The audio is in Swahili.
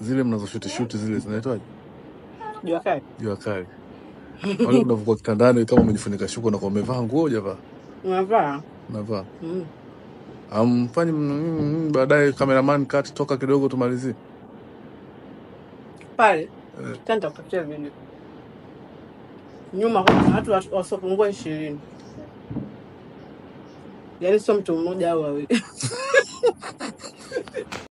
Zile mnazoshuti shuti zile zinaitwaje? Jua kali. Jua kali. Wale unavyokuwa kitandani kama umejifunika shuka na kwa umevaa nguo hujavaa? Unavaa? Unavaa. Mm. Amfanye mm, baadaye cameraman cut toka kidogo tumalizie. Pale Eh, tena nitakutafutia video. Nyuma kuna watu wasiopungua ishirini, yaani sio mtu mmoja au wawili.